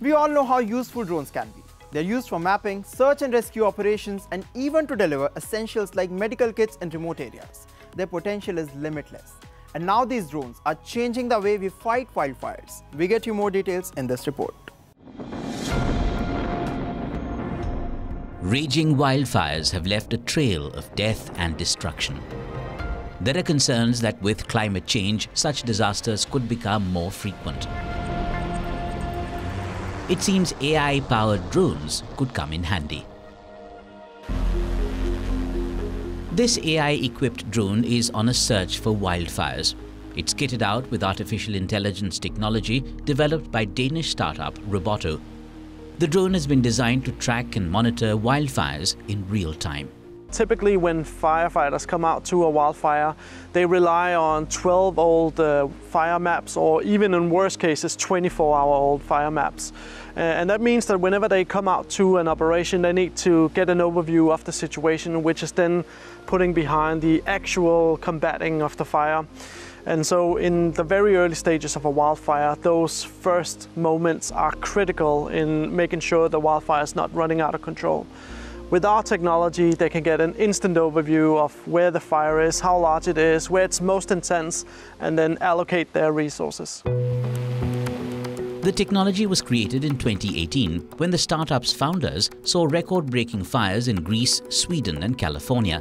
We all know how useful drones can be. They're used for mapping, search and rescue operations, and even to deliver essentials like medical kits in remote areas. Their potential is limitless. And now these drones are changing the way we fight wildfires. We get you more details in this report. Raging wildfires have left a trail of death and destruction. There are concerns that with climate change, such disasters could become more frequent. It seems AI-powered drones could come in handy. This AI-equipped drone is on a search for wildfires. It's kitted out with artificial intelligence technology developed by Danish startup Robotto. The drone has been designed to track and monitor wildfires in real time. Typically when firefighters come out to a wildfire, they rely on 12 old uh, fire maps or even in worst cases 24 hour old fire maps. Uh, and that means that whenever they come out to an operation, they need to get an overview of the situation, which is then putting behind the actual combating of the fire. And so in the very early stages of a wildfire, those first moments are critical in making sure the wildfire is not running out of control. With our technology, they can get an instant overview of where the fire is, how large it is, where it's most intense, and then allocate their resources. The technology was created in 2018 when the startup's founders saw record-breaking fires in Greece, Sweden and California.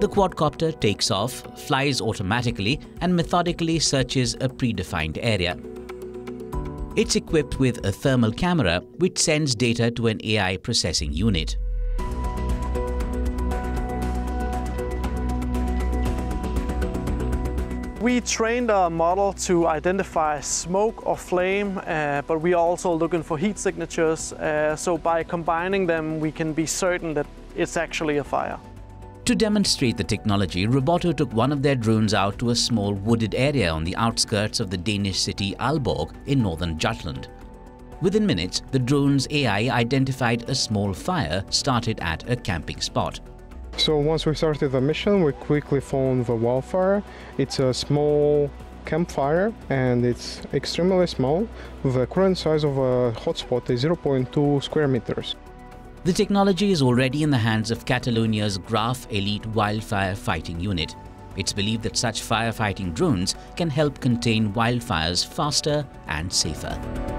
The quadcopter takes off, flies automatically and methodically searches a predefined area. It's equipped with a thermal camera which sends data to an AI processing unit. We trained our model to identify smoke or flame, uh, but we are also looking for heat signatures. Uh, so by combining them, we can be certain that it's actually a fire. To demonstrate the technology, Robotto took one of their drones out to a small wooded area on the outskirts of the Danish city Aalborg in northern Jutland. Within minutes, the drone's AI identified a small fire started at a camping spot. So once we started the mission, we quickly found the wildfire. It's a small campfire and it's extremely small. The current size of a hotspot is 0.2 square meters. The technology is already in the hands of Catalonia's Graf Elite Wildfire Fighting Unit. It's believed that such firefighting drones can help contain wildfires faster and safer.